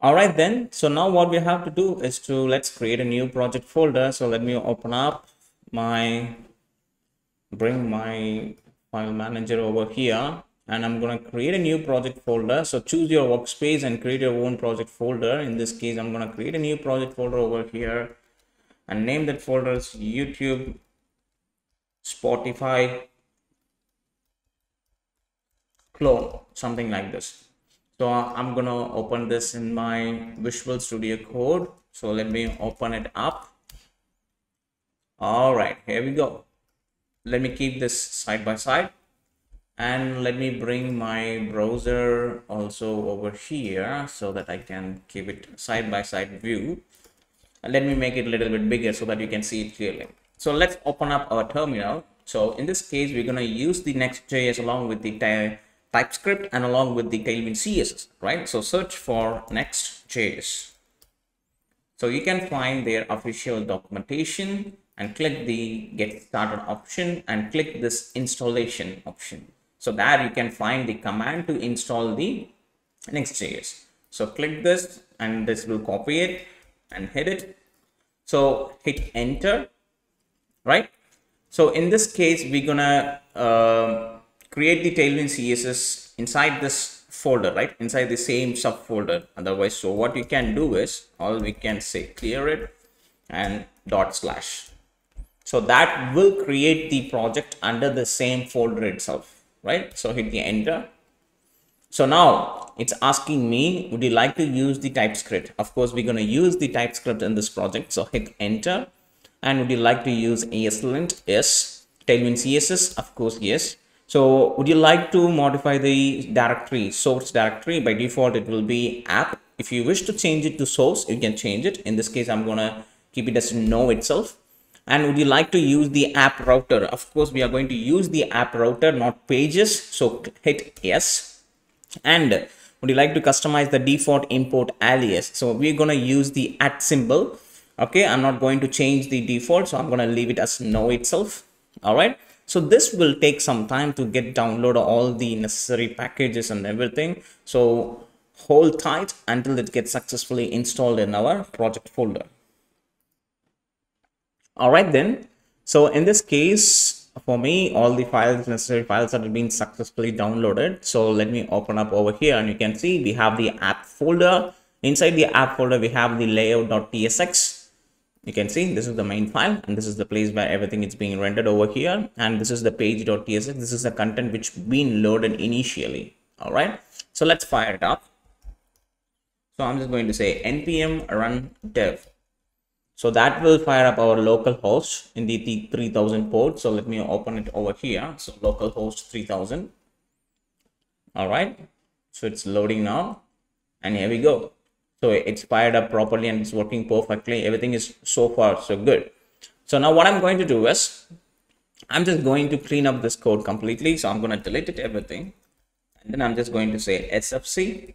all right then. So now what we have to do is to let's create a new project folder. So let me open up my bring my file manager over here. And i'm going to create a new project folder. So choose your workspace and create your own project folder. In this case i'm going to create a new project folder over here and name that folder as youtube spotify clone something like this so i'm gonna open this in my visual studio code. So let me open it up. All right here we go. Let me keep this side by side. And let me bring my browser also over here so that i can keep it side by side view. And let me make it a little bit bigger so that you can see it clearly. So let's open up our terminal. So in this case we're to use the next.js along with the TypeScript and along with the Tailwind CSS, right? So search for Next.js. So you can find their official documentation and click the get started option and click this installation option. So there you can find the command to install the Next.js. So click this and this will copy it and hit it. So hit enter, right? So in this case, we're gonna uh, create the tailwind css inside this folder right? Inside the same subfolder. Otherwise so what you can do is all we can say clear it and dot slash. So that will create the project under the same folder itself right? So hit the enter. So now it's asking me would you like to use the typescript? Of course we're going to use the typescript in this project so hit enter. And would you like to use ESLint yes. Tailwind css of course yes so would you like to modify the directory, source directory? By default, it will be app. If you wish to change it to source, you can change it. In this case, I'm going to keep it as no itself. And would you like to use the app router? Of course, we are going to use the app router, not pages. So hit yes. And would you like to customize the default import alias? So we're going to use the at symbol. Okay, I'm not going to change the default. So I'm going to leave it as no itself. All right. So this will take some time to get download all the necessary packages and everything. So hold tight until it gets successfully installed in our project folder. All right then. So in this case, for me, all the files, necessary files that have been successfully downloaded. So let me open up over here and you can see we have the app folder. Inside the app folder, we have the layout.tsx you can see this is the main file and this is the place where everything is being rendered over here. And this is the page.tsx this is the content which been loaded initially. All right. So let's fire it up. So i'm just going to say npm run dev. So that will fire up our local host in the 3000 port. So let me open it over here. So local host 3000 all right. So it's loading now. And here we go so it's fired up properly and it's working perfectly. Everything is so far so good. So now what i'm going to do is i'm just going to clean up this code completely. So i'm going to delete it everything. And then i'm just going to say sfc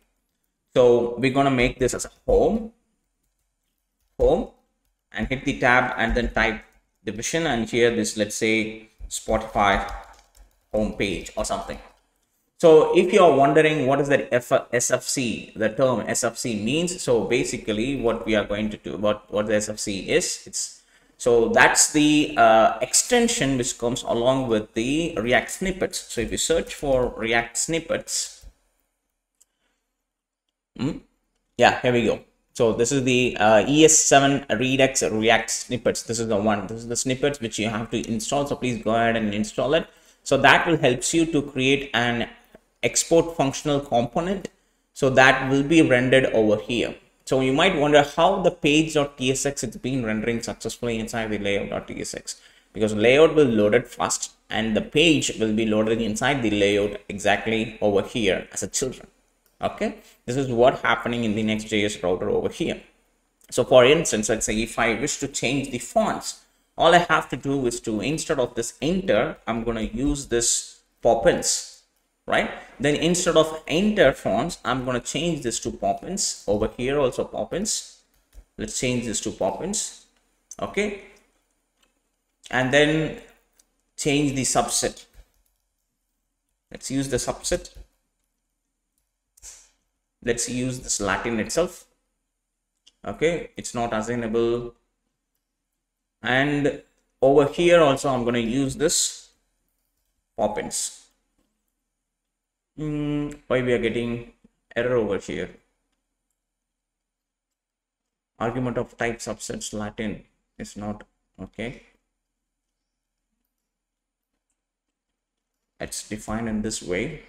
so we're going to make this as a home. Home. And hit the tab and then type division. And here this let's say spotify home page or something so if you're wondering what is that F SFC, the term SFC means, so basically what we are going to do, what, what the SFC is, it's so that's the uh, extension which comes along with the React snippets. So if you search for React snippets, hmm, yeah, here we go. So this is the uh, ES7 Redux React snippets. This is the one. This is the snippets which you have to install. So please go ahead and install it. So that will helps you to create an export functional component. So that will be rendered over here. So you might wonder how the page.tsx is being rendering successfully inside the layout.tsx because layout will load it first and the page will be loaded inside the layout exactly over here as a children. Okay, this is what happening in the Next.js router over here. So for instance, let's say if I wish to change the fonts, all I have to do is to instead of this enter, I'm going to use this poppins right? Then instead of enter fonts i'm going to change this to poppins. Over here also poppins. Let's change this to poppins okay? And then change the subset. Let's use the subset. Let's use this latin itself okay? It's not assignable and over here also i'm going to use this poppins mm, why we are getting error over here argument of type subsets latin is not okay it's defined in this way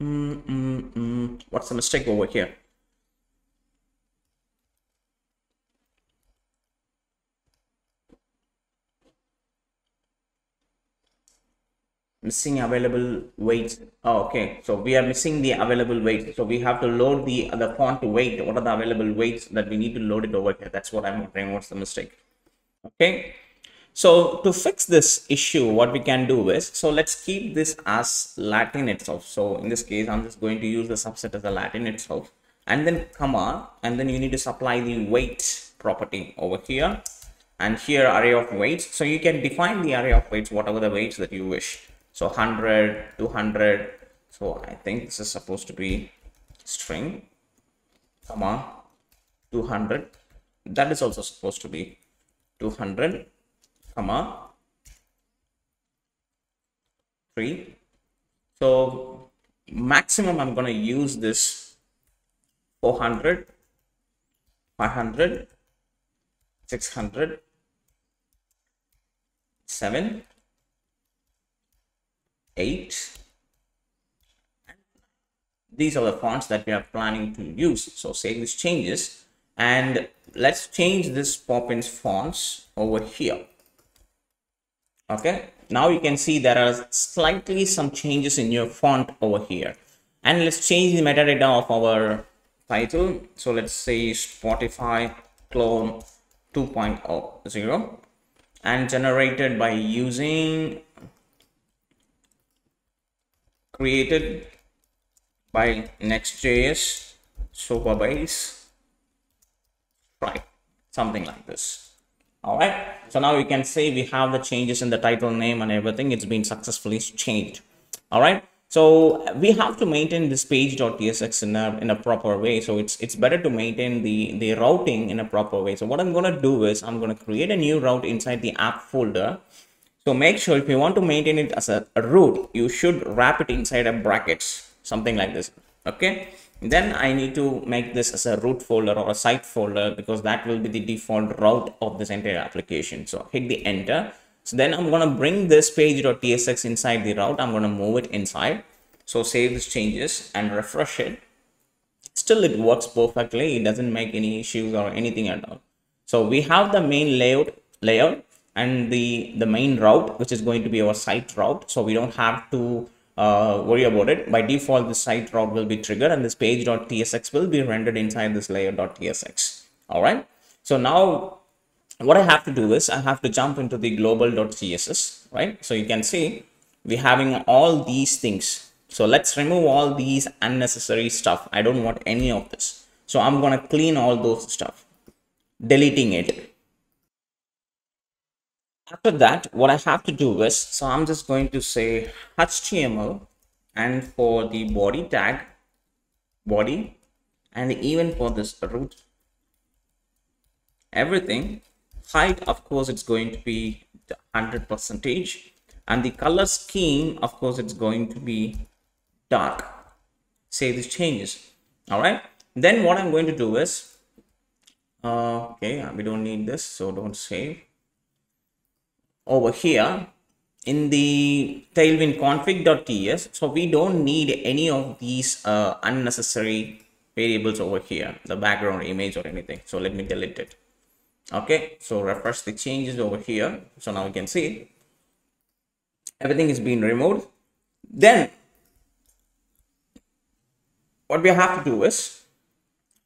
Mm, mm, mm. What's the mistake over here? Missing available weights oh, ah, okay. So we are missing the available weight. So we have to load the the font weight. What are the available weights that we need to load it over here? That's what i'm wondering. What's the mistake? Okay. So to fix this issue what we can do is so let's keep this as latin itself. So in this case i'm just going to use the subset as a latin itself. And then comma and then you need to supply the weight property over here. And here array of weights. So you can define the array of weights whatever the weights that you wish so 100 200 so i think this is supposed to be string. Comma 200 that is also supposed to be 200 comma 3 so maximum i'm going to use this 400 500 600 7 8 these are the fonts that we are planning to use. So save these changes and let's change this poppins fonts over here. Okay? Now you can see there are slightly some changes in your font over here. And let's change the metadata of our title. So let's say spotify clone 2.0 and generated by using created by Next.js, Supabase, right? Something like this. All right. So now we can say we have the changes in the title name and everything. It's been successfully changed. All right. So we have to maintain this page.tsx in a, in a proper way. So it's it's better to maintain the, the routing in a proper way. So what I'm going to do is I'm going to create a new route inside the app folder so make sure if you want to maintain it as a, root, you should wrap it inside a brackets, something like this. Okay. Then I need to make this as a root folder or a site folder because that will be the default route of this entire application. So hit the enter. So then I'm going to bring this page.tsx inside the route. I'm going to move it inside. So save these changes and refresh it. Still, it works perfectly. It doesn't make any issues or anything at all. So we have the main layout layout and the the main route which is going to be our site route. So we don't have to uh, worry about it. By default the site route will be triggered and this page.tsx will be rendered inside this layer.tsx all right? So now what i have to do is i have to jump into the global.css right? So you can see we're having all these things. So let's remove all these unnecessary stuff. I don't want any of this. So i'm going to clean all those stuff. Deleting it after that what i have to do is so i'm just going to say html and for the body tag body and even for this root everything height of course it's going to be 100 percentage and the color scheme of course it's going to be dark. Save these changes all right? Then what i'm going to do is uh, okay we don't need this so don't save over here in the tailwind config.ts so we don't need any of these uh, unnecessary variables over here the background image or anything. So let me delete it. Okay so refresh the changes over here. So now you can see everything is being removed. Then what we have to do is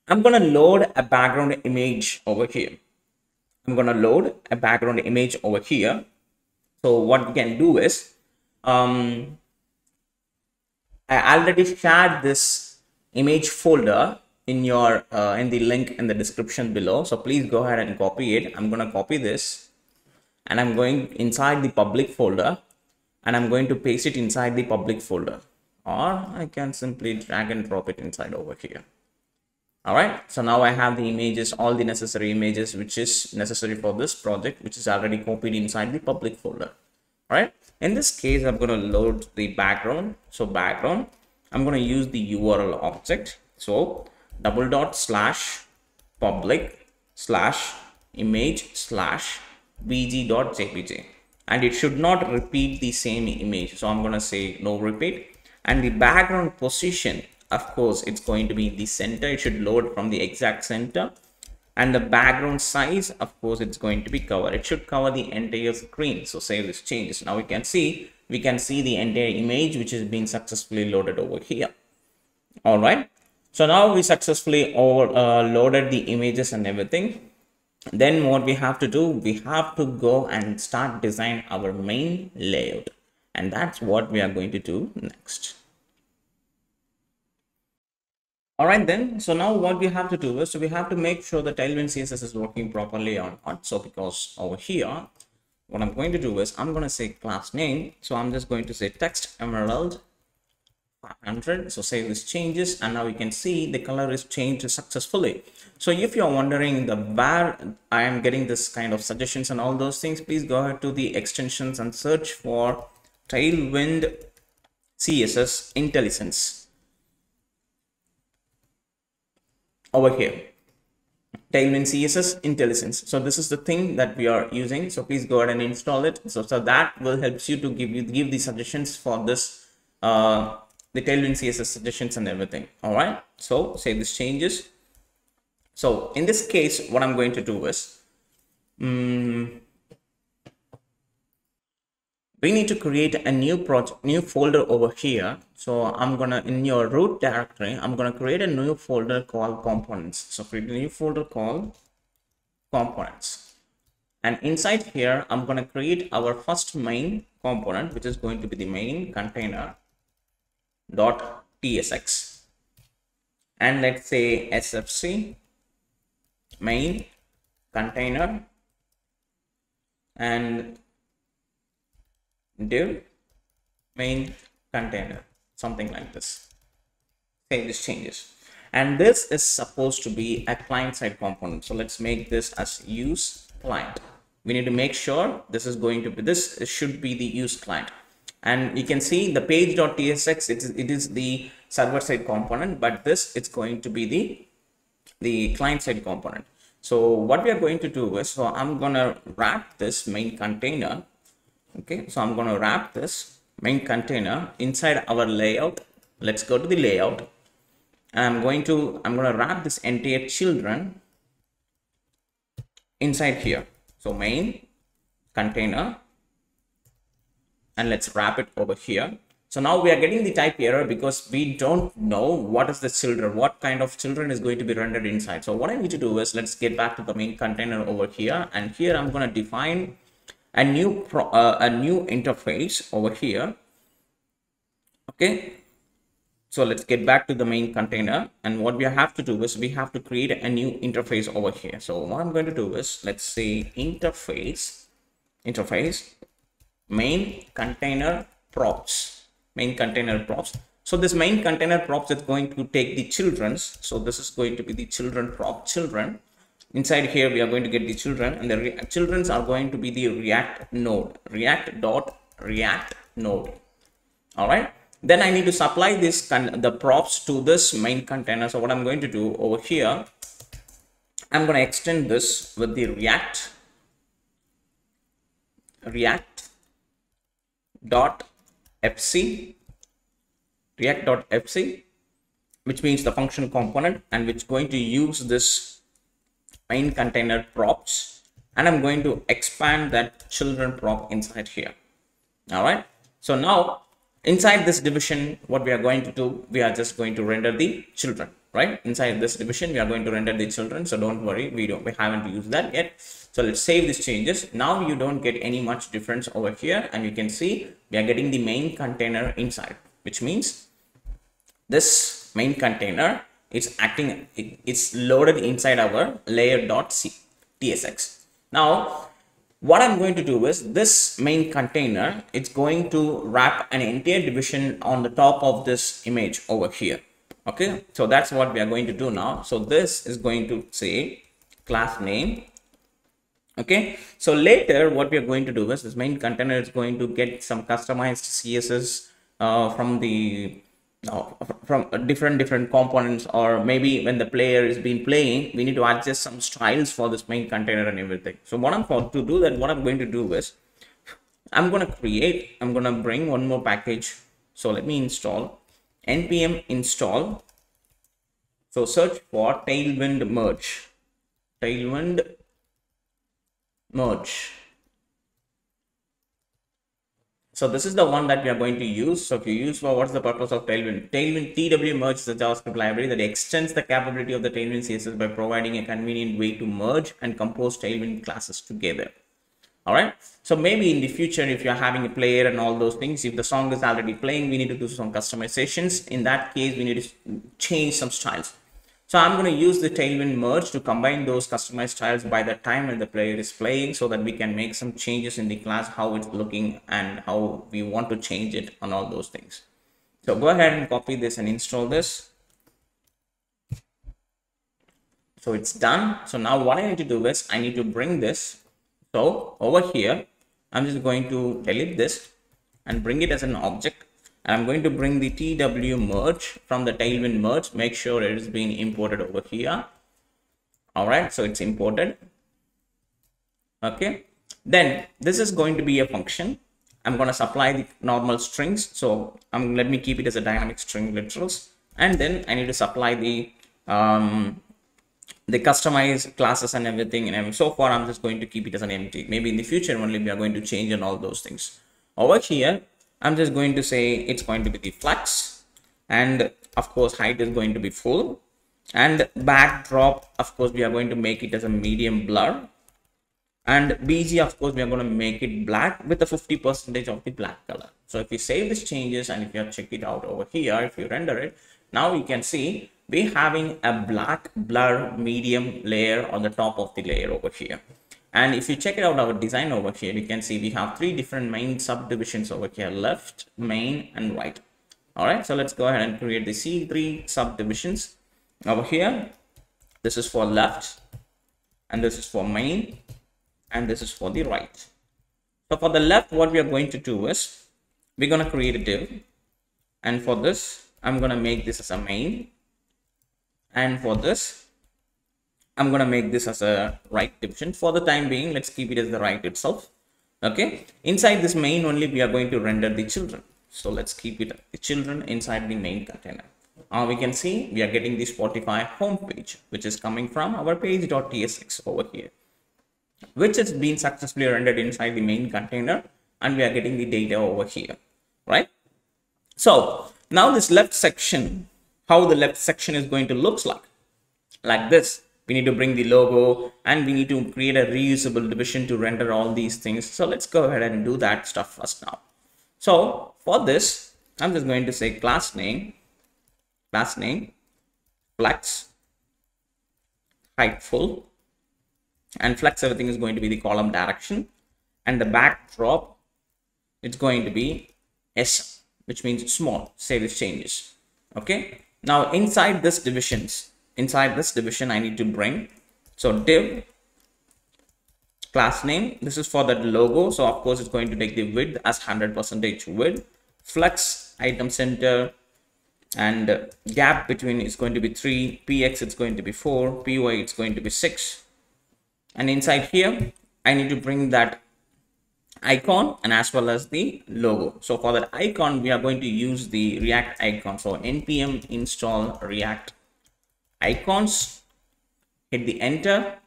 i'm going to load a background image over here I'm to load a background image over here. So what we can do is, um, I already shared this image folder in your uh, in the link in the description below. So please go ahead and copy it. I'm to copy this and I'm going inside the public folder and I'm going to paste it inside the public folder or I can simply drag and drop it inside over here. All right, so now I have the images, all the necessary images, which is necessary for this project, which is already copied inside the public folder. All right, in this case, I'm going to load the background. So background, I'm going to use the URL object. So double dot slash public slash image slash bg.jpg and it should not repeat the same image so i'm going to say no repeat and the background position of course it's going to be the center. It should load from the exact center. And the background size of course it's going to be covered. It should cover the entire screen. So save this changes. Now we can see we can see the entire image which has been successfully loaded over here. All right. So now we successfully over uh, loaded the images and everything. Then what we have to do we have to go and start design our main layout. And that's what we are going to do next all right then so now what we have to do is so we have to make sure the tailwind css is working properly or not so because over here what i'm going to do is i'm going to say class name so i'm just going to say text emerald 500 so save this changes and now you can see the color is changed successfully. So if you're wondering the where i am getting this kind of suggestions and all those things please go ahead to the extensions and search for tailwind css IntelliSense over here. Tailwind css IntelliSense. So this is the thing that we are using. So please go ahead and install it. So so that will helps you to give you give the suggestions for this uh the tailwind css suggestions and everything. All right? So save this changes. So in this case what i'm going to do is um, we need to create a new project new folder over here. So i'm gonna in your root directory i'm gonna create a new folder called components. So create a new folder called components. And inside here i'm gonna create our first main component which is going to be the main container dot tsx and let's say sfc main container. And div main container something like this. Save this changes. And this is supposed to be a client side component. So let's make this as use client. We need to make sure this is going to be this should be the use client. And you can see the page.tsx it is, it is the server side component but this it's going to be the the client side component. So what we are going to do is so i'm gonna wrap this main container okay so i'm going to wrap this main container inside our layout let's go to the layout and i'm going to i'm going to wrap this entire children inside here so main container and let's wrap it over here. So now we are getting the type error because we don't know what is the children, what kind of children is going to be rendered inside. So what I need to do is let's get back to the main container over here. And here I'm going to define a new, pro, uh, a new interface over here. Okay. So let's get back to the main container. And what we have to do is we have to create a new interface over here. So what I'm going to do is let's say interface, interface main container props main container props so this main container props is going to take the children's so this is going to be the children prop children inside here we are going to get the children and the children's are going to be the react node. React dot react node. All right? Then i need to supply this the props to this main container. So what i'm going to do over here i'm going to extend this with the react react dot fc react dot fc which means the function component and which going to use this main container props and i'm going to expand that children prop inside here. All right? So now inside this division what we are going to do we are just going to render the children right? Inside this division we are going to render the children so don't worry we don't we haven't used that yet. So let's save these changes. Now you don't get any much difference over here and you can see we are getting the main container inside which means this main container is acting it, it's loaded inside our layer dot tsx now what I'm going to do is this main container, it's going to wrap an entire division on the top of this image over here. Okay, so that's what we are going to do now. So this is going to say class name. Okay, so later what we are going to do is this main container is going to get some customized CSS uh, from the from different different components or maybe when the player is been playing we need to adjust some styles for this main container and everything. So what i'm for to do that what i'm going to do is i'm going to create i'm going to bring one more package. So let me install npm install. So search for tailwind merge. Tailwind merge so this is the one that we are going to use. So if you use for what's the purpose of Tailwind? Tailwind TW merge is a JavaScript library that extends the capability of the Tailwind CSS by providing a convenient way to merge and compose Tailwind classes together. All right. So maybe in the future, if you're having a player and all those things, if the song is already playing, we need to do some customizations. In that case, we need to change some styles. So I'm going to use the Tailwind merge to combine those customized styles by the time when the player is playing so that we can make some changes in the class, how it's looking and how we want to change it on all those things. So go ahead and copy this and install this. So it's done. So now what I need to do is I need to bring this. So over here, I'm just going to delete this and bring it as an object I'm going to bring the TW merge from the tailwind merge. Make sure it is being imported over here. All right, so it's imported. Okay, then this is going to be a function. I'm going to supply the normal strings. So um, let me keep it as a dynamic string literals. And then I need to supply the um, the customized classes and everything. And so far, I'm just going to keep it as an empty. Maybe in the future only we are going to change and all those things. Over here, I'm just going to say it's going to be the flex. And of course height is going to be full. And backdrop of course we are going to make it as a medium blur. And bg of course we are going to make it black with a 50 percentage of the black color. So if you save these changes and if you check it out over here if you render it now you can see we're having a black blur medium layer on the top of the layer over here and if you check it out our design over here, you can see we have three different main subdivisions over here, left, main, and right. All right, so let's go ahead and create the C3 subdivisions over here. This is for left, and this is for main, and this is for the right. So for the left, what we are going to do is we're going to create a div. And for this, I'm going to make this as a main. And for this, I'm going to make this as a right division. For the time being, let's keep it as the right itself. Okay. Inside this main only, we are going to render the children. So let's keep it the children inside the main container. Now we can see we are getting the Spotify homepage, which is coming from our page.tsx over here, which has been successfully rendered inside the main container. And we are getting the data over here, right? So now this left section, how the left section is going to looks like, like this we need to bring the logo and we need to create a reusable division to render all these things. So let's go ahead and do that stuff first now. So for this i'm just going to say class name class name flex height full and flex everything is going to be the column direction. And the backdrop it's going to be s which means small save as changes. Okay? Now inside this divisions inside this division I need to bring. So div class name. This is for that logo. So of course it's going to take the width as 100 percentage width. Flex item center and gap between is going to be 3 px it's going to be 4 py it's going to be 6 and inside here i need to bring that icon and as well as the logo so for that icon we are going to use the react icon so npm install react icons hit the enter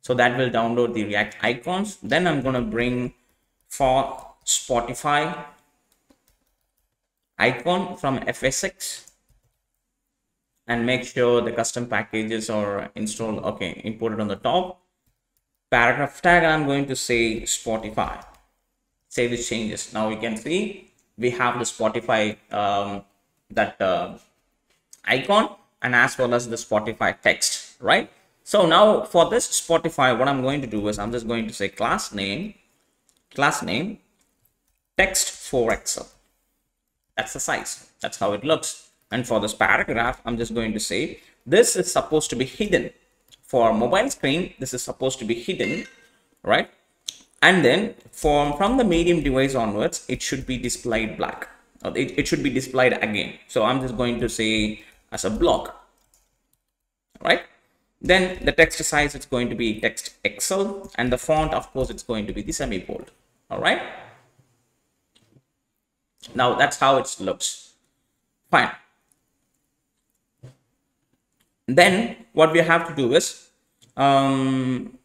so that will download the react icons. Then i'm going to bring for spotify icon from fsx and make sure the custom packages are installed okay imported on the top. Paragraph tag i'm going to say spotify. Save the changes. Now you can see we have the spotify um, that uh, icon and as well as the Spotify text, right? So now for this Spotify, what I'm going to do is I'm just going to say class name, class name, text for Excel. That's the size. That's how it looks. And for this paragraph, I'm just going to say this is supposed to be hidden. For mobile screen, this is supposed to be hidden, right? And then from, from the medium device onwards, it should be displayed black. It, it should be displayed again. So I'm just going to say as a block, right? Then the text size is going to be text Excel and the font, of course, it's going to be the semi-bold. All right. Now that's how it looks. Fine. Then what we have to do is um,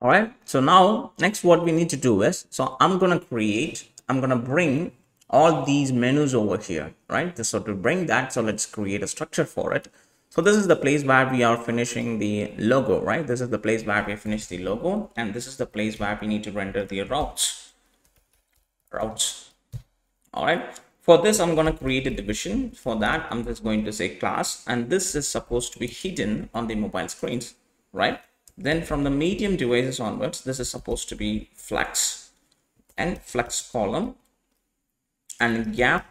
all right so now next what we need to do is so i'm gonna create i'm gonna bring all these menus over here right? So to bring that so let's create a structure for it. So this is the place where we are finishing the logo right? This is the place where we finish the logo and this is the place where we need to render the routes. Routes. All right. For this i'm going to create a division. For that i'm just going to say class and this is supposed to be hidden on the mobile screens right? Then from the medium devices onwards, this is supposed to be flex and flex column and gap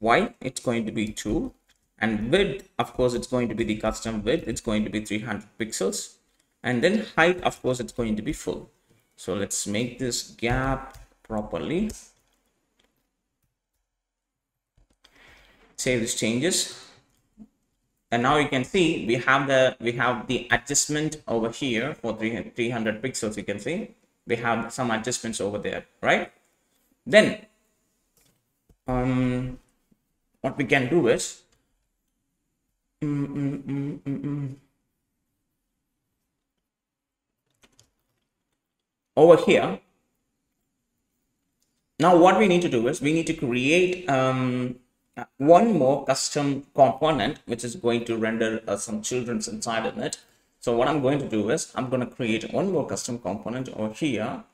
y it's going to be 2 and width of course it's going to be the custom width. It's going to be 300 pixels. And then height of course it's going to be full. So let's make this gap properly. Save these changes. And now you can see we have the we have the adjustment over here for 300, 300 pixels you can see. We have some adjustments over there right? Then um what we can do is mm, mm, mm, over here now what we need to do is we need to create um one more custom component which is going to render uh, some children's inside in it. So what i'm going to do is i'm going to create one more custom component over here.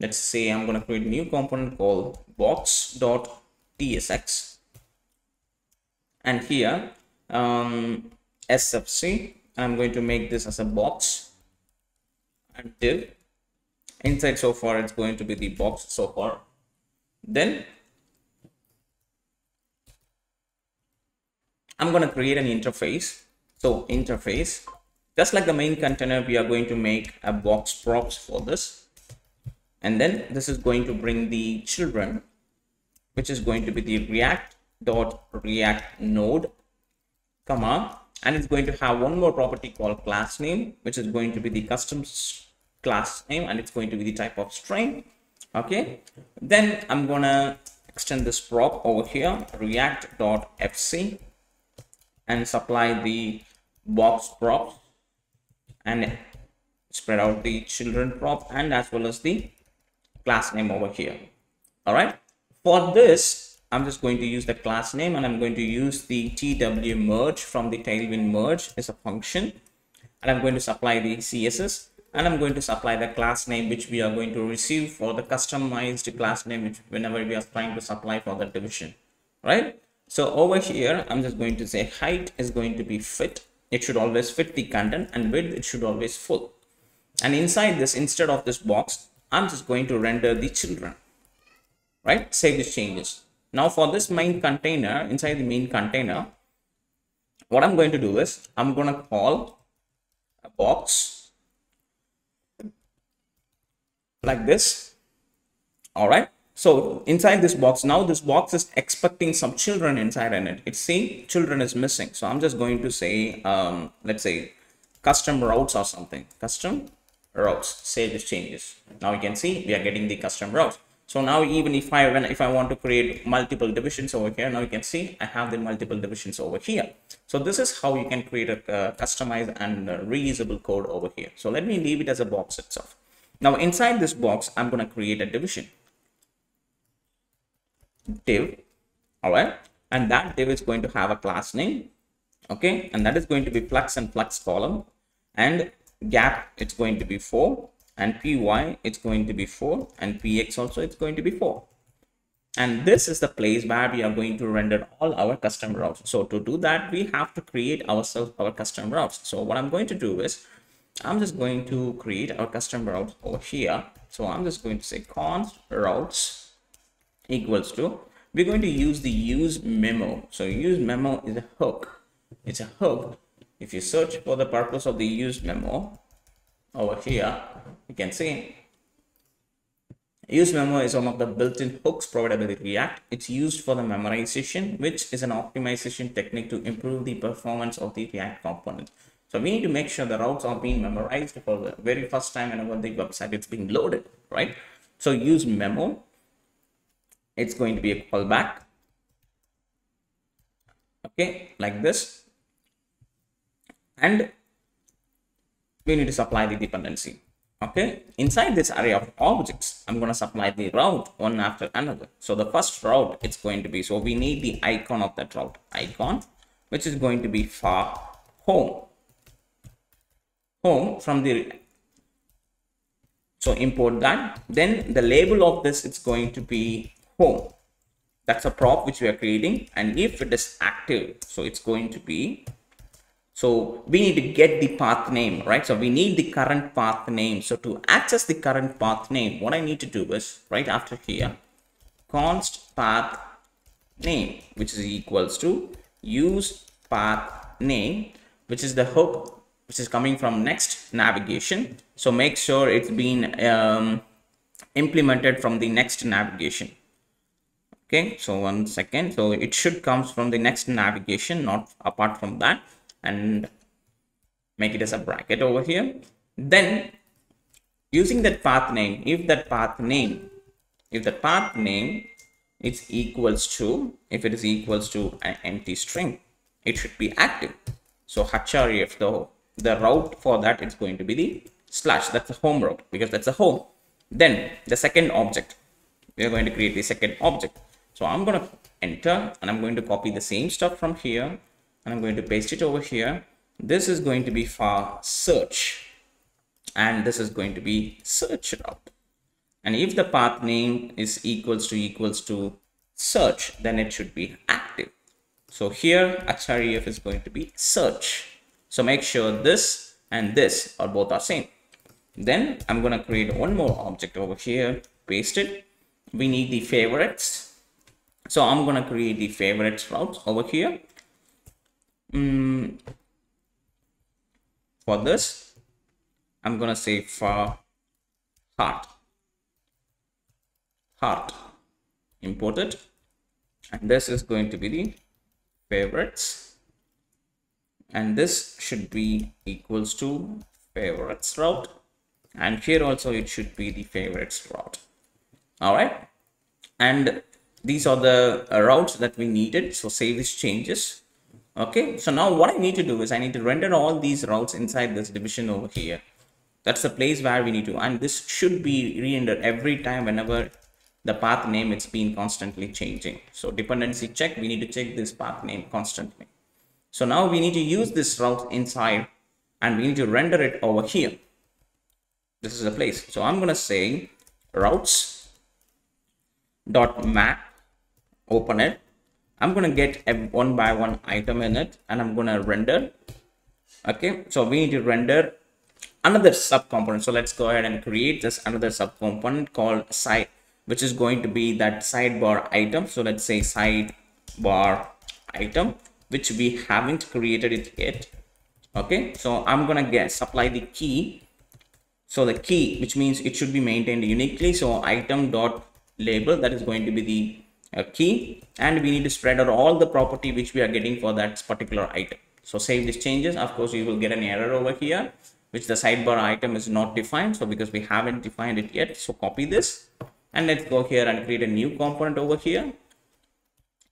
Let's say i'm going to create a new component called box.tsx and here um sfc i'm going to make this as a box and div inside so far it's going to be the box so far then I'm going to create an interface. So interface, just like the main container, we are going to make a box props for this. And then this is going to bring the children, which is going to be the react dot react node, comma, and it's going to have one more property called class name, which is going to be the custom class name, and it's going to be the type of string. Okay, then I'm gonna extend this prop over here, react dot fc and supply the box props and spread out the children prop and as well as the class name over here all right for this i'm just going to use the class name and i'm going to use the tw merge from the tailwind merge as a function and i'm going to supply the css and i'm going to supply the class name which we are going to receive for the customized class name which whenever we are trying to supply for the division right so over here, I'm just going to say height is going to be fit. It should always fit the content and width, it should always full. And inside this, instead of this box, I'm just going to render the children, right? Save these changes. Now for this main container, inside the main container, what I'm going to do is I'm going to call a box like this. All right. So inside this box, now this box is expecting some children inside in it. It's saying children is missing. So I'm just going to say, um, let's say custom routes or something. Custom routes, save these changes. Now you can see we are getting the custom routes. So now even if I when if I want to create multiple divisions over here, now you can see I have the multiple divisions over here. So this is how you can create a uh, customized and uh, reusable code over here. So let me leave it as a box itself. Now inside this box, I'm going to create a division div all right and that div is going to have a class name okay and that is going to be flex and flex column and gap it's going to be 4 and py it's going to be 4 and px also it's going to be 4 and this is the place where we are going to render all our custom routes. So to do that we have to create ourselves our custom routes. So what i'm going to do is i'm just going to create our custom routes over here. So i'm just going to say const routes equals to we're going to use the use memo. So use memo is a hook. It's a hook. If you search for the purpose of the use memo over here you can see Use memo is one of the built-in hooks provided by React. It's used for the memorization, which is an optimization technique to improve the performance of the React component. So we need to make sure the routes are being memorized for the very first time whenever the website is being loaded, right? So use memo. It's going to be a callback. Okay, like this. And we need to supply the dependency. Okay? Inside this array of objects i'm going to supply the route one after another. So the first route it's going to be so we need the icon of that route. Icon which is going to be far home. Home from the so import that. Then the label of this it's going to be home. That's a prop which we are creating. And if it is active so it's going to be so we need to get the path name, right? So we need the current path name. So to access the current path name, what I need to do is right after here, const path name, which is equals to use path name, which is the hook, which is coming from next navigation. So make sure it's been um, implemented from the next navigation. Okay, so one second. So it should comes from the next navigation, not apart from that and make it as a bracket over here. Then using that path name if that path name if the path name is equals to if it is equals to an empty string it should be active. So href the the route for that is going to be the slash. That's the home route because that's the home. Then the second object. We are going to create the second object. So i'm going to enter and i'm going to copy the same stuff from here and I'm going to paste it over here. This is going to be for search and this is going to be search route. And if the path name is equals to equals to search, then it should be active. So here href is going to be search. So make sure this and this are both are same. Then I'm going to create one more object over here, paste it. We need the favorites. So I'm going to create the favorites route over here mm, for this i'm gonna say for heart. Heart. Imported. And this is going to be the favorites. And this should be equals to favorites route. And here also it should be the favorites route. All right and these are the uh, routes that we needed. So save these changes okay so now what i need to do is i need to render all these routes inside this division over here. That's the place where we need to and this should be re-rendered every time whenever the path name it's been constantly changing. So dependency check we need to check this path name constantly. So now we need to use this route inside and we need to render it over here. This is a place. So i'm going to say routes dot map open it I'm going to get a one by one item in it and I'm going to render. Okay, so we need to render another sub component. So let's go ahead and create this another sub component called side, which is going to be that sidebar item. So let's say sidebar item, which we haven't created it yet. Okay, so I'm going to get supply the key. So the key, which means it should be maintained uniquely. So item dot label that is going to be the a key and we need to spread out all the property which we are getting for that particular item. So save these changes. Of course you will get an error over here which the sidebar item is not defined. So because we haven't defined it yet so copy this and let's go here and create a new component over here.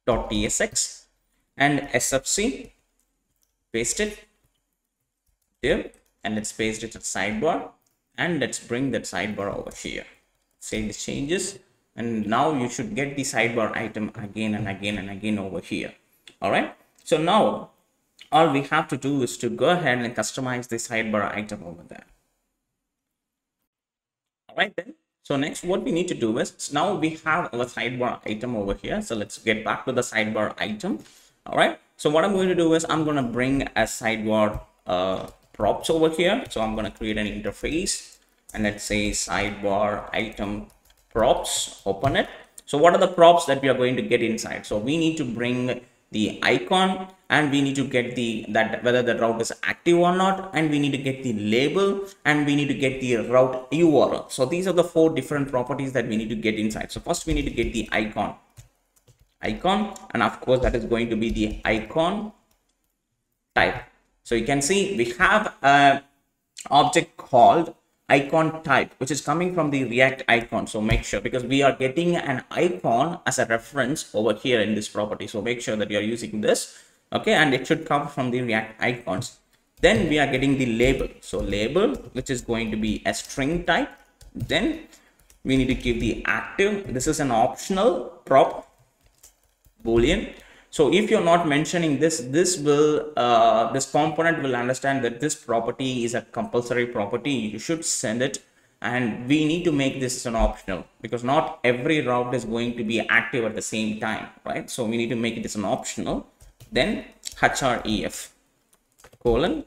Dot tsx and sfc paste it here and let's paste it at sidebar and let's bring that sidebar over here. Save these changes and now you should get the sidebar item again and again and again over here all right so now all we have to do is to go ahead and customize the sidebar item over there all right then So next what we need to do is now we have our sidebar item over here. So let's get back to the sidebar item. All right. So what I'm going to do is I'm going to bring a sidebar uh, props over here. So I'm going to create an interface and let's say sidebar item props, open it. So what are the props that we are going to get inside? So we need to bring the icon and we need to get the that whether the route is active or not and we need to get the label and we need to get the route url so these are the four different properties that we need to get inside so first we need to get the icon icon and of course that is going to be the icon type so you can see we have a object called icon type which is coming from the react icon. So make sure because we are getting an icon as a reference over here in this property. So make sure that you are using this okay? And it should come from the react icons. Then we are getting the label. So label which is going to be a string type. Then we need to give the active. This is an optional prop boolean so if you're not mentioning this, this will, uh, this component will understand that this property is a compulsory property. You should send it and we need to make this an optional because not every route is going to be active at the same time, right? So we need to make it as an optional. Then href colon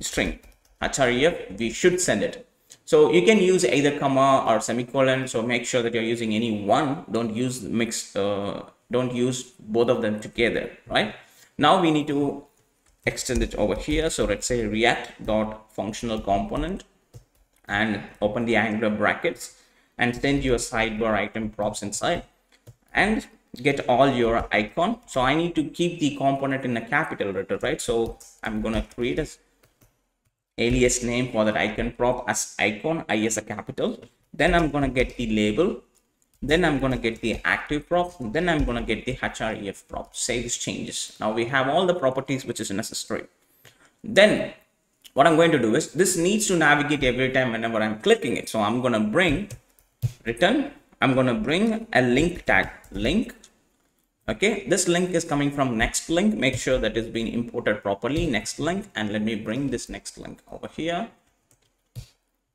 string href, we should send it. So you can use either comma or semicolon. So make sure that you're using any one. Don't use mixed uh, don't use both of them together right? Now we need to extend it over here. So let's say react dot functional component and open the angular brackets and send your sidebar item props inside and get all your icon. So i need to keep the component in a capital letter right? So i'm gonna create a alias name for that icon prop as icon i as a capital. Then i'm gonna get the label then I'm going to get the active prop. Then I'm going to get the href prop. Saves changes. Now we have all the properties which is necessary. Then what I'm going to do is this needs to navigate every time whenever I'm clicking it. So I'm going to bring return. I'm going to bring a link tag link. Okay, this link is coming from next link. Make sure that is being imported properly. Next link. And let me bring this next link over here.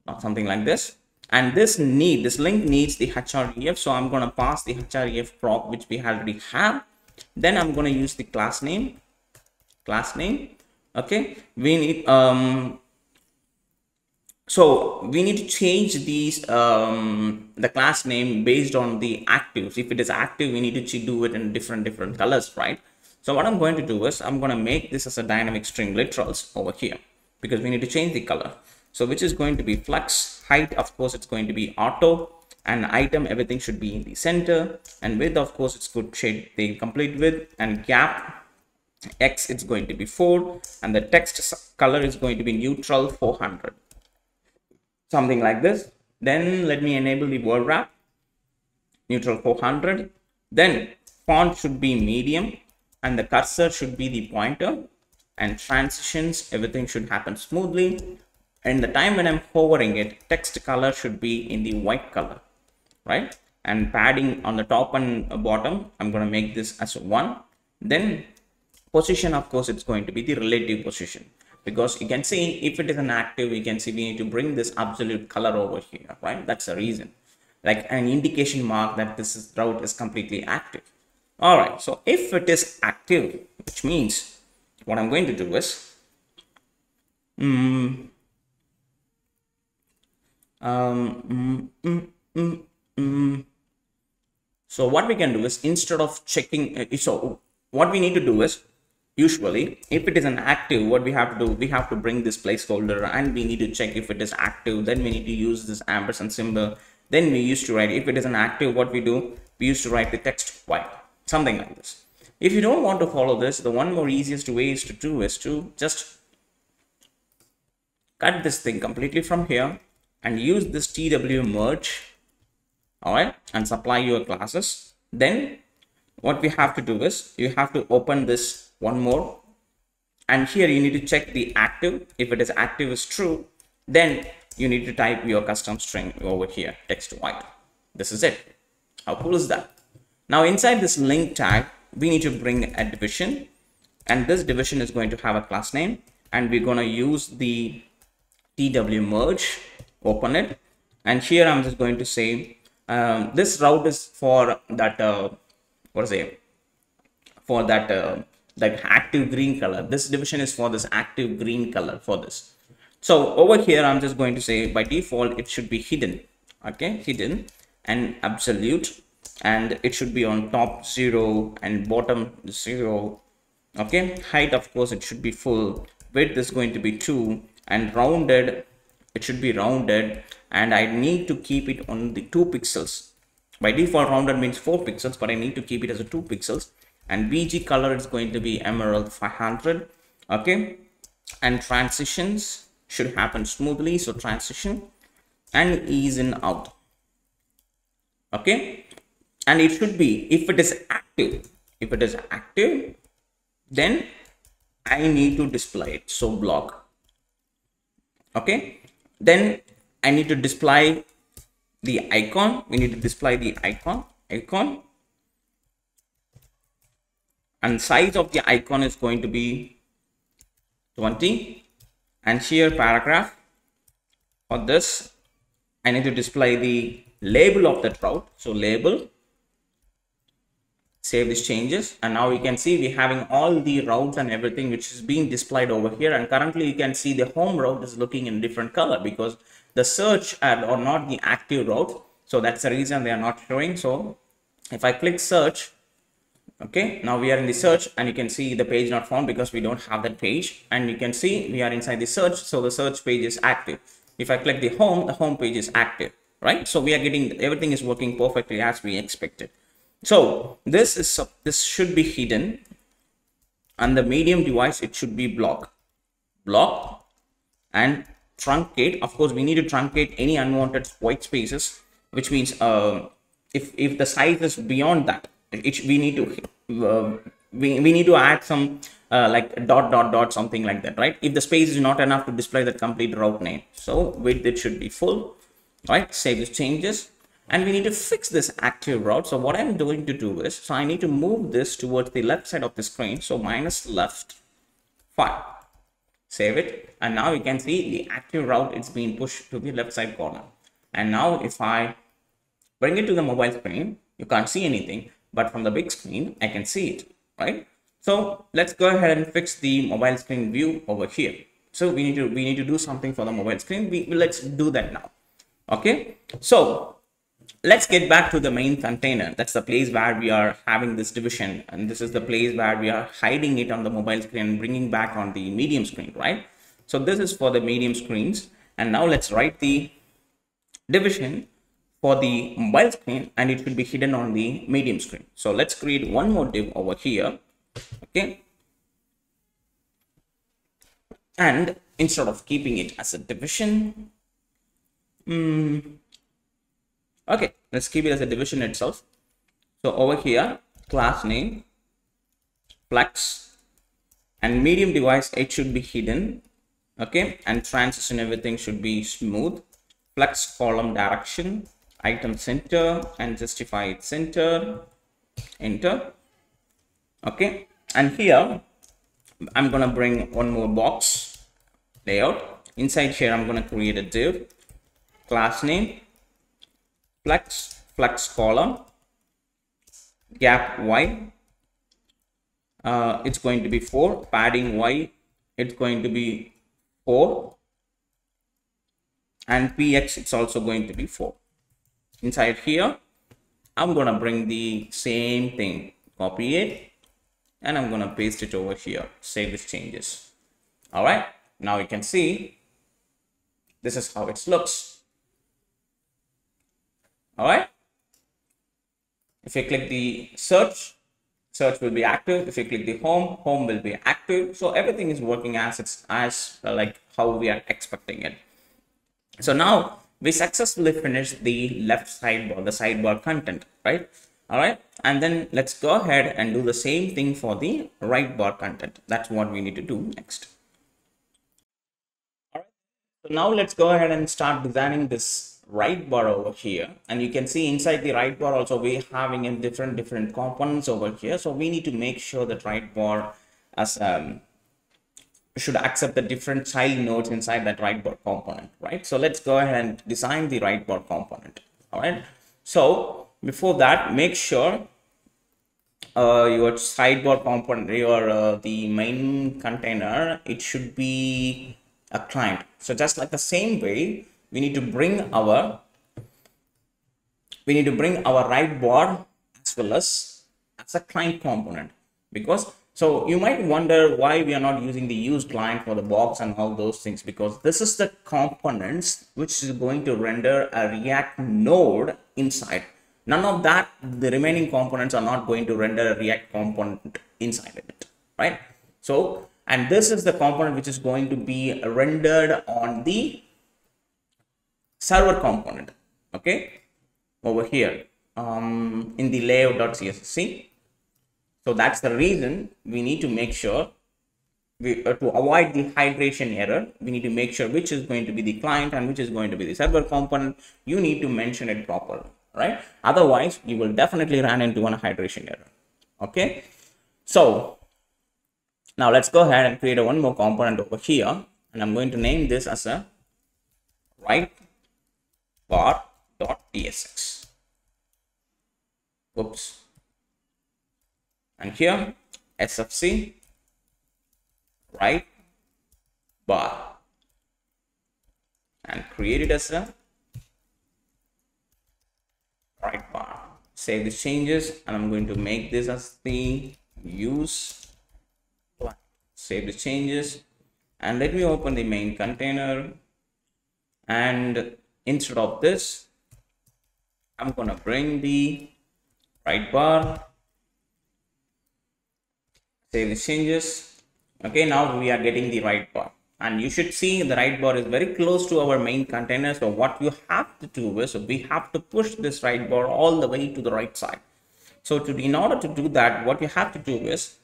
Not something like this and this need this link needs the href so i'm going to pass the href prop which we already have. Then i'm going to use the class name class name okay? We need um so we need to change these um the class name based on the actives. If it is active we need to do it in different different colors right? So what i'm going to do is i'm going to make this as a dynamic string literals over here because we need to change the color so which is going to be flex height of course it's going to be auto and item everything should be in the center and width of course it's good shade the complete width and gap x it's going to be 4 and the text color is going to be neutral 400 something like this. Then let me enable the word wrap neutral 400 then font should be medium and the cursor should be the pointer and transitions everything should happen smoothly and the time when I'm hovering it, text color should be in the white color, right? And padding on the top and bottom, I'm going to make this as one. Then position, of course, it's going to be the relative position because you can see if it is an active, you can see we need to bring this absolute color over here, right? That's the reason like an indication mark that this is, route is completely active. All right. So if it is active, which means what I'm going to do is, um, um, mm, mm, mm, mm, so what we can do is instead of checking uh, so what we need to do is usually if it is an active what we have to do we have to bring this placeholder and we need to check if it is active. Then we need to use this ampersand symbol. Then we used to write if it is an active what we do? We used to write the text white something like this. If you don't want to follow this the one more easiest way is to do is to just cut this thing completely from here and use this TW merge, all right, and supply your classes. Then what we have to do is you have to open this one more and here you need to check the active. If it is active is true, then you need to type your custom string over here, text white. This is it. How cool is that? Now inside this link tag, we need to bring a division and this division is going to have a class name and we're going to use the tw merge open it. And here i'm just going to say um, this route is for that uh, what is it for that uh, that active green color. This division is for this active green color for this. So over here i'm just going to say by default it should be hidden. Okay hidden and absolute. And it should be on top zero and bottom zero. Okay height of course it should be full. Width is going to be 2 and rounded it should be rounded and I need to keep it on the 2 pixels. By default rounded means 4 pixels but I need to keep it as a 2 pixels. And BG color is going to be emerald 500 okay? And transitions should happen smoothly so transition. And ease in out okay? And it should be if it is active if it is active then I need to display it so block okay then I need to display the icon. We need to display the icon icon. And size of the icon is going to be 20 and here paragraph for this I need to display the label of that route. So label save these changes. And now you can see we are having all the routes and everything which is being displayed over here. And currently you can see the home route is looking in different color because the search ad or not the active route. So that's the reason they are not showing. So if i click search okay now we are in the search and you can see the page not found because we don't have that page. And you can see we are inside the search. So the search page is active. If i click the home the home page is active right? So we are getting everything is working perfectly as we expected so this is this should be hidden. And the medium device it should be block block and truncate. Of course we need to truncate any unwanted white spaces which means uh, if if the size is beyond that it we need to uh, we, we need to add some uh, like dot dot dot something like that right? If the space is not enough to display the complete route name. So width it should be full right? Save the changes and we need to fix this active route. So what I'm going to do is, so I need to move this towards the left side of the screen. So minus left, fine. Save it. And now you can see the active route is being pushed to the left side corner. And now if I bring it to the mobile screen, you can't see anything, but from the big screen, I can see it, right? So let's go ahead and fix the mobile screen view over here. So we need to, we need to do something for the mobile screen. We, let's do that now. Okay. So let's get back to the main container. That's the place where we are having this division. And this is the place where we are hiding it on the mobile screen bringing back on the medium screen, right? So this is for the medium screens. And now let's write the division for the mobile screen and it will be hidden on the medium screen. So let's create one more div over here. Okay. And instead of keeping it as a division, hmm, okay let's keep it as a division itself. So over here class name flex and medium device it should be hidden okay? And transition everything should be smooth. Flex column direction item center and justify center enter okay? And here i'm gonna bring one more box layout. Inside here i'm gonna create a div class name flex flex column gap y. Uh, it's going to be 4 padding y it's going to be 4 and px it's also going to be 4 inside here i'm gonna bring the same thing. Copy it and i'm gonna paste it over here. Save these changes. All right now you can see this is how it looks all right if you click the search search will be active. If you click the home home will be active. So everything is working as it's as uh, like how we are expecting it. So now we successfully finished the left sidebar the sidebar content right? All right and then let's go ahead and do the same thing for the right bar content. That's what we need to do next. All right so now let's go ahead and start designing this right bar over here and you can see inside the right bar also we having in different different components over here so we need to make sure that right bar as um should accept the different child nodes inside that right bar component, right? So let's go ahead and design the right bar component, all right? So before that, make sure uh, your sidebar component, your uh, the main container, it should be a client. So just like the same way, we need to bring our we need to bring our right bar as well as as a client component. Because so you might wonder why we are not using the use client for the box and all those things because this is the components which is going to render a react node inside. None of that the remaining components are not going to render a react component inside it right? So and this is the component which is going to be rendered on the server component okay? Over here um, in the layout.css so that's the reason we need to make sure we, uh, to avoid the hydration error we need to make sure which is going to be the client and which is going to be the server component. You need to mention it properly right? Otherwise you will definitely run into one hydration error okay? So now let's go ahead and create a one more component over here. And i'm going to name this as a right bar dot tsx Oops. And here, SFC, right bar. And create it as a right bar. Save the changes and I'm going to make this as the use. Save the changes and let me open the main container and instead of this I'm gonna bring the right bar save the changes. Okay now we are getting the right bar. And you should see the right bar is very close to our main container. So what you have to do is we have to push this right bar all the way to the right side. So to in order to do that what you have to do is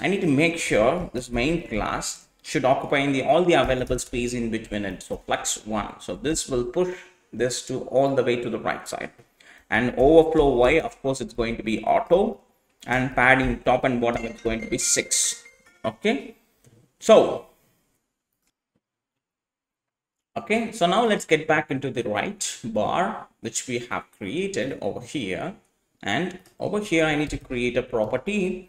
i need to make sure this main class should occupy in the all the available space in between it. So flex one. So this will push this to all the way to the right side. And overflow y of course it's going to be auto. And padding top and bottom it's going to be six. Okay? So okay. So now let's get back into the right bar which we have created over here. And over here i need to create a property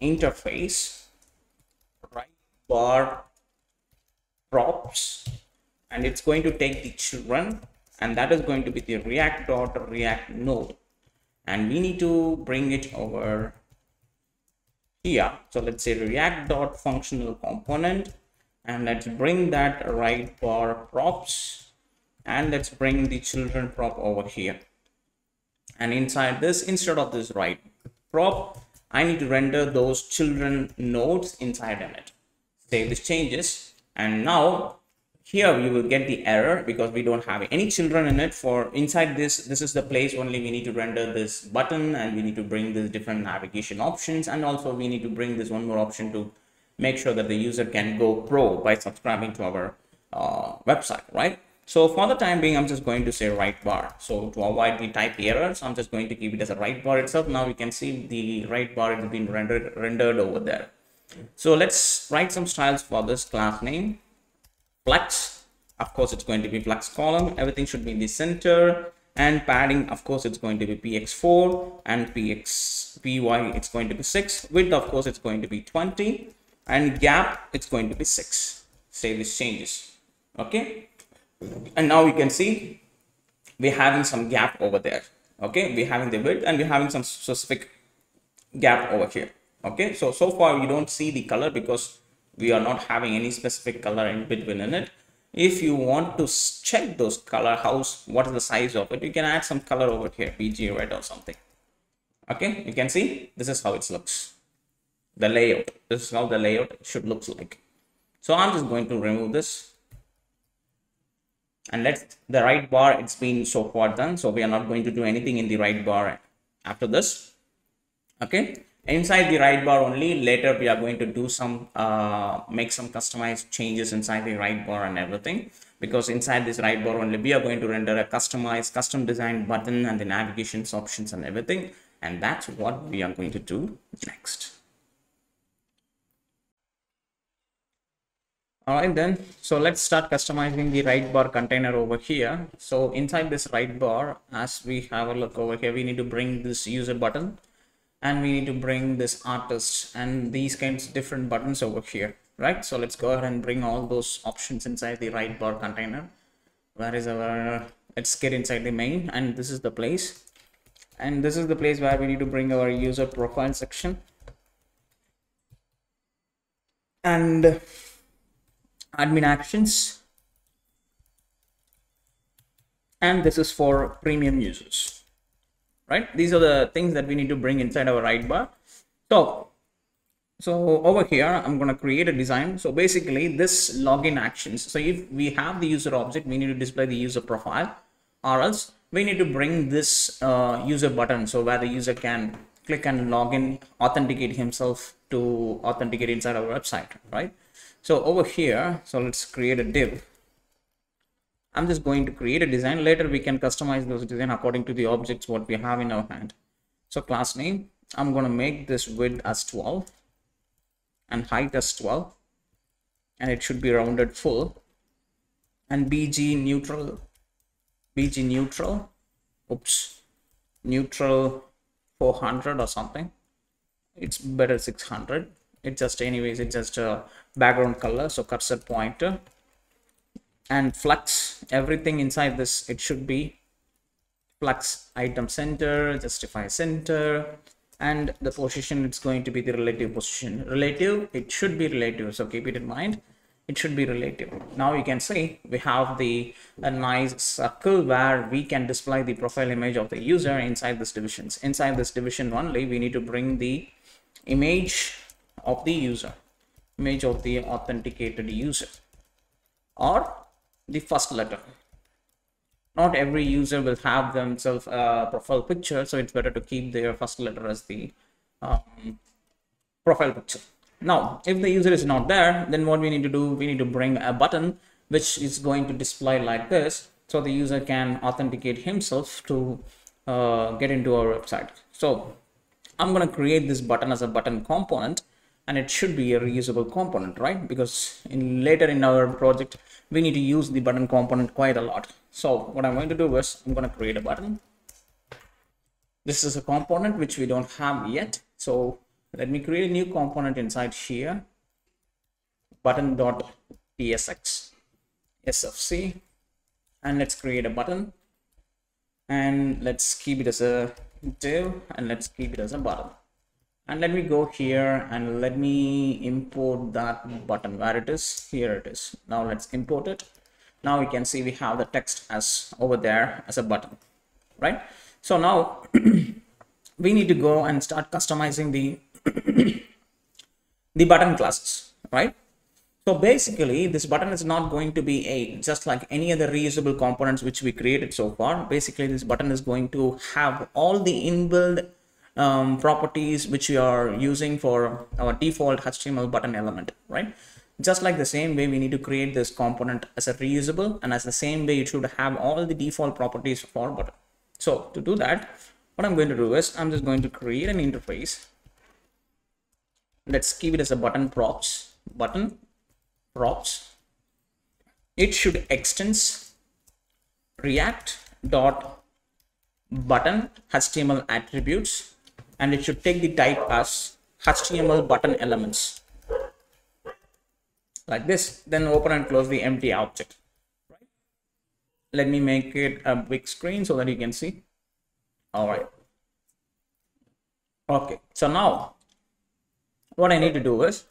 interface bar props and it's going to take the children and that is going to be the react dot react node. And we need to bring it over here. So let's say react dot functional component and let's bring that right bar props and let's bring the children prop over here. And inside this instead of this right prop i need to render those children nodes inside in it save these changes. And now here we will get the error because we don't have any children in it. For inside this this is the place only we need to render this button and we need to bring these different navigation options. And also we need to bring this one more option to make sure that the user can go pro by subscribing to our uh, website right? So for the time being i'm just going to say right bar. So to avoid the type errors i'm just going to keep it as a right bar itself. Now we can see the right bar has been rendered rendered over there so let's write some styles for this class name. Flex, of course, it's going to be flex column. Everything should be in the center and padding, of course, it's going to be px4 and px py, it's going to be 6. Width, of course, it's going to be 20 and gap, it's going to be 6. Save these changes. Okay. And now you can see we're having some gap over there. Okay. We're having the width and we're having some specific gap over here okay so so far we don't see the color because we are not having any specific color in between in it. If you want to check those color house what is the size of it you can add some color over here bg red or something. Okay you can see this is how it looks. The layout this is how the layout should looks like. So i'm just going to remove this. And let the right bar it's been so far done so we are not going to do anything in the right bar after this. Okay inside the right bar only later we are going to do some uh, make some customized changes inside the right bar and everything. Because inside this right bar only we are going to render a customized custom designed button and the navigations options and everything. And that's what we are going to do next. All right then. So let's start customizing the right bar container over here. So inside this right bar as we have a look over here we need to bring this user button and we need to bring this artist and these kinds of different buttons over here right? So let's go ahead and bring all those options inside the right bar container. Where is our let's get inside the main and this is the place. And this is the place where we need to bring our user profile section. And admin actions. And this is for premium users right? These are the things that we need to bring inside our right bar. So so over here i'm going to create a design. So basically this login actions. So if we have the user object we need to display the user profile or else we need to bring this uh, user button so where the user can click and login, authenticate himself to authenticate inside our website right? So over here so let's create a div i'm just going to create a design. Later we can customize those design according to the objects what we have in our hand. So class name i'm going to make this width as 12 and height as 12 and it should be rounded full. And bg neutral bg neutral oops neutral 400 or something. It's better 600 it just anyways it's just a background color so cursor pointer and flex everything inside this it should be flex item center justify center and the position it's going to be the relative position. Relative it should be relative so keep it in mind it should be relative. Now you can see we have the a nice circle where we can display the profile image of the user inside this divisions inside this division only we need to bring the image of the user image of the authenticated user. Or the first letter. Not every user will have themselves a profile picture so it's better to keep their first letter as the um, profile picture. Now if the user is not there then what we need to do we need to bring a button which is going to display like this so the user can authenticate himself to uh, get into our website. So i'm going to create this button as a button component and it should be a reusable component right? Because in later in our project we need to use the button component quite a lot. So what i'm going to do is i'm going to create a button. This is a component which we don't have yet. So let me create a new component inside here. Button dot tsx sfc and let's create a button. And let's keep it as a div and let's keep it as a button and let me go here and let me import that button. Where it is here it is. Now let's import it. Now we can see we have the text as over there as a button right? So now we need to go and start customizing the the button classes right? So basically this button is not going to be a just like any other reusable components which we created so far. Basically this button is going to have all the inbuilt um, properties which we are using for our default HTML button element, right? Just like the same way we need to create this component as a reusable and as the same way it should have all the default properties for button. So to do that, what I'm going to do is I'm just going to create an interface. Let's keep it as a button props, button props. It should extends react dot button HTML attributes and it should take the type as HTML button elements. Like this then open and close the empty object. Let me make it a big screen so that you can see. All right. Okay so now what I need to do is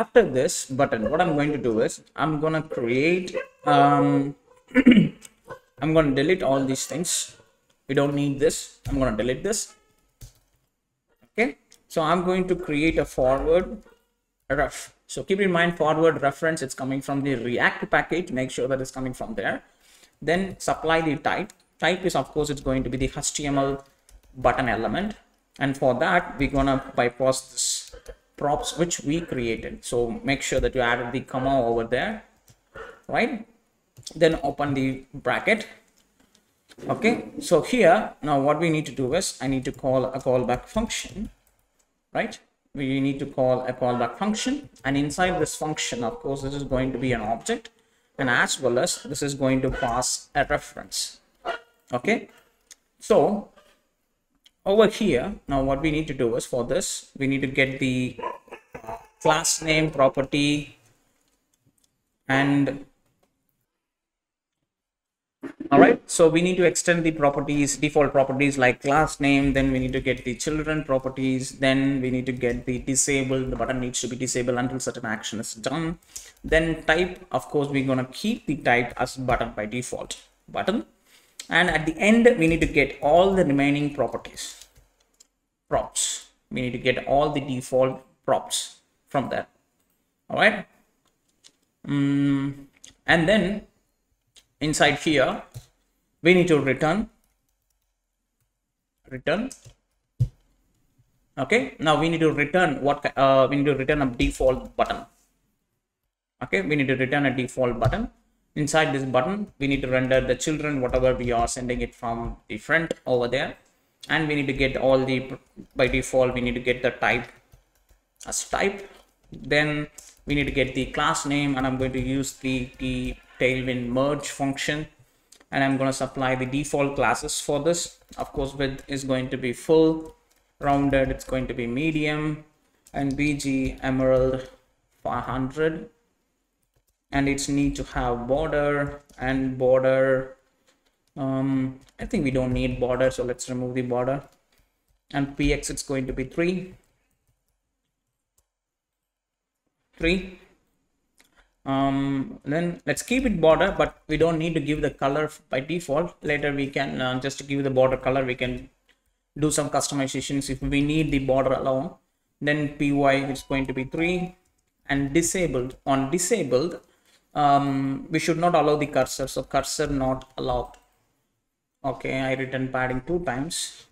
after this button what I'm going to do is I'm gonna create um I'm gonna delete all these things. We don't need this. I'm gonna delete this so i'm going to create a forward ref. So keep in mind forward reference it's coming from the react package. Make sure that it's coming from there. Then supply the type. Type is of course it's going to be the html button element. And for that we're gonna bypass this props which we created. So make sure that you added the comma over there right? Then open the bracket. Okay so here now what we need to do is i need to call a callback function right? We need to call a callback function. And inside this function of course this is going to be an object. And as well as this is going to pass a reference. Okay? So over here now what we need to do is for this we need to get the class name property and all right. So we need to extend the properties default properties like class name. Then we need to get the children properties. Then we need to get the disabled. The button needs to be disabled until certain action is done. Then type of course we're going to keep the type as button by default. Button. And at the end we need to get all the remaining properties. Props. We need to get all the default props from there. All right. Mm, and then inside here we need to return return. Okay now we need to return what uh, we need to return a default button. Okay we need to return a default button. Inside this button we need to render the children whatever we are sending it from the front over there. And we need to get all the by default we need to get the type as type. Then we need to get the class name and i'm going to use the, the tailwind merge function and I'm going to supply the default classes for this. Of course, width is going to be full, rounded, it's going to be medium, and BG Emerald 500. And it's need to have border and border. Um, I think we don't need border, so let's remove the border. And PX, it's going to be 3. 3 um, then let's keep it border but we don't need to give the color by default. Later we can uh, just give the border color. We can do some customizations if we need the border alone. Then py is going to be 3 and disabled on disabled um, we should not allow the cursor. So cursor not allowed. Okay i written padding two times.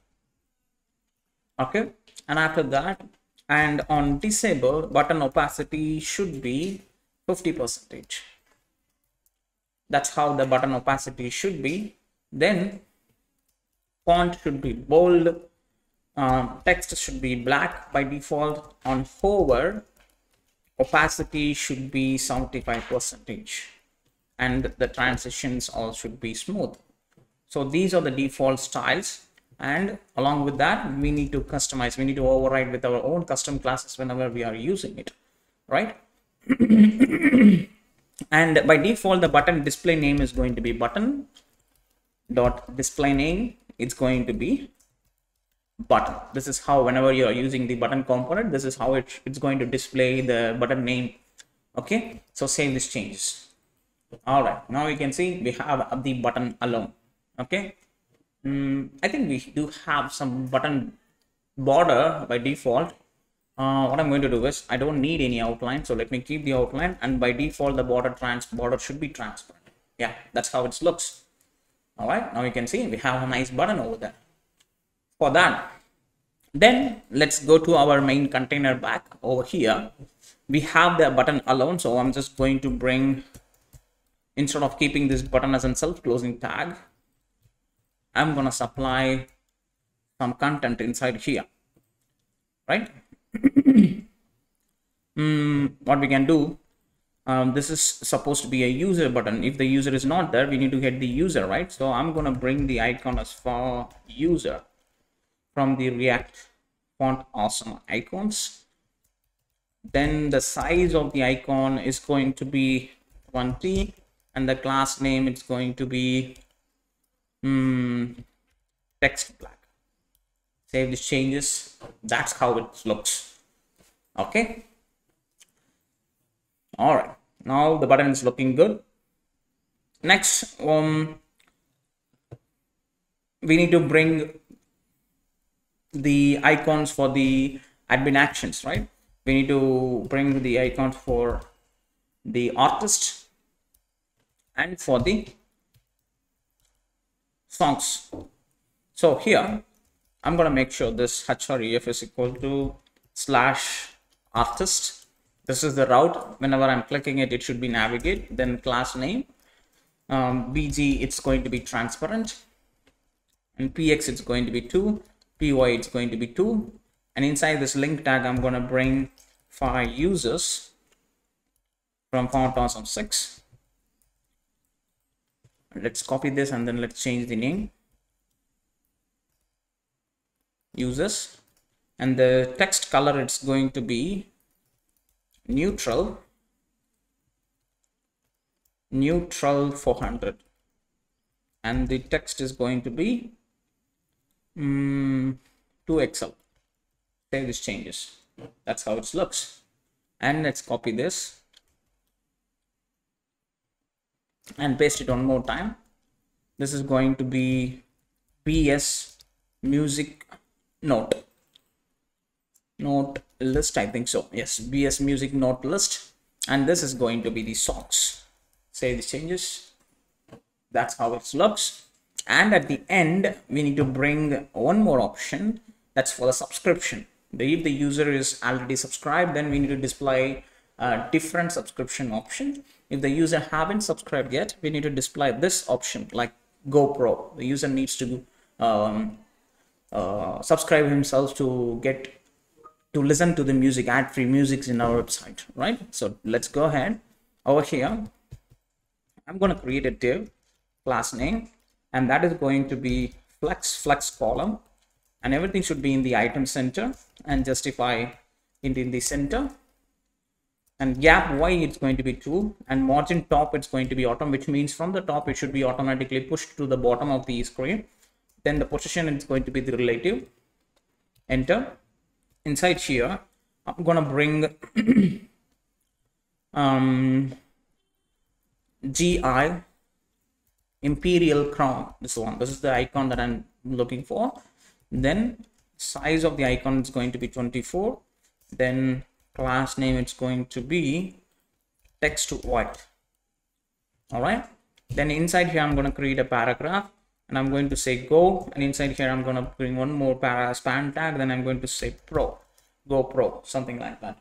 Okay and after that and on disable button opacity should be 50 percentage. That's how the button opacity should be. Then font should be bold uh, text should be black by default on hover opacity should be 75 percentage. And the transitions all should be smooth. So these are the default styles. And along with that we need to customize. We need to override with our own custom classes whenever we are using it right and by default the button display name is going to be button dot display name. It's going to be button. This is how whenever you are using the button component this is how it, it's going to display the button name. Okay? So save this changes. All right now you can see we have the button alone. Okay? Mm, i think we do have some button border by default uh, what I'm going to do is I don't need any outline. So let me keep the outline and by default, the border trans border should be transparent. Yeah, that's how it looks. All right, now you can see we have a nice button over there. For that, then let's go to our main container back over here. We have the button alone. So I'm just going to bring, instead of keeping this button as a self-closing tag, I'm going to supply some content inside here, right? mm, what we can do um, this is supposed to be a user button. If the user is not there we need to get the user right? So i'm going to bring the icon as for user from the react font awesome icons. Then the size of the icon is going to be 1t and the class name it's going to be um, text black save these changes. That's how it looks. Okay? All right now the button is looking good. Next um we need to bring the icons for the admin actions right? We need to bring the icons for the artist and for the songs. So here i'm going to make sure this href is equal to slash artist. This is the route. Whenever i'm clicking it it should be navigate then class name. Um, bg it's going to be transparent. And px it's going to be 2 py it's going to be 2 and inside this link tag i'm going to bring five users from font awesome 6 let's copy this and then let's change the name users. And the text color it's going to be neutral. Neutral 400 and the text is going to be um, 2xl save these changes. That's how it looks. And let's copy this. And paste it one more time. This is going to be bs music note. Note list i think so. Yes bs music note list. And this is going to be the songs save the changes. That's how it looks. And at the end we need to bring one more option. That's for the subscription. If the user is already subscribed then we need to display a different subscription option. If the user haven't subscribed yet we need to display this option like gopro. The user needs to um, uh, subscribe himself to get to listen to the music ad free music in our website right? So let's go ahead. Over here i'm going to create a div class name and that is going to be flex flex column and everything should be in the item center and justify it in the center. And gap y it's going to be 2 and margin top it's going to be autumn which means from the top it should be automatically pushed to the bottom of the screen then the position is going to be the relative. Enter. Inside here i'm gonna bring um gi imperial crown. This one. This is the icon that i'm looking for. Then size of the icon is going to be 24 then class name it's going to be text white. All right? Then inside here i'm going to create a paragraph and i'm going to say go and inside here i'm going to bring one more para span tag then i'm going to say pro go pro something like that.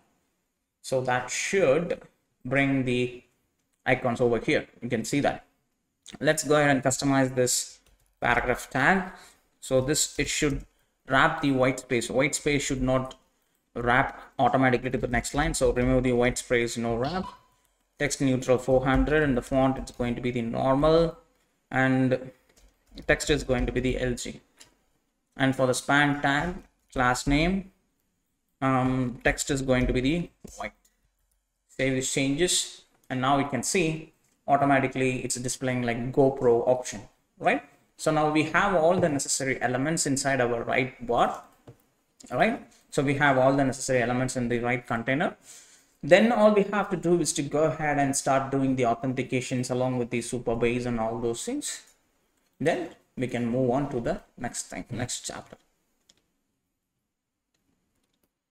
So that should bring the icons over here. You can see that. Let's go ahead and customize this paragraph tag. So this it should wrap the white space. White space should not wrap automatically to the next line. So remove the white space no wrap. Text neutral 400 and the font it's going to be the normal. And text is going to be the lg and for the span tag class name um, text is going to be the white save these changes and now you can see automatically it's displaying like GoPro option, right? So now we have all the necessary elements inside our right bar, all right? So we have all the necessary elements in the right container. Then all we have to do is to go ahead and start doing the authentications along with the Supabase and all those things. Then we can move on to the next thing, next chapter.